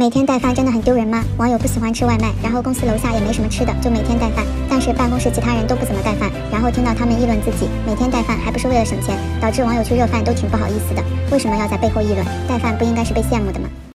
每天带饭真的很丢人吗？网友不喜欢吃外卖然后公司楼下也没什么吃的就每天带饭。但是办公室其他人都不怎么带饭然后听到他们议论自己每天带饭还不是为了省钱导致网友去热饭都挺不好意思的。为什么要在背后议论？带饭不应该是被羡慕的吗？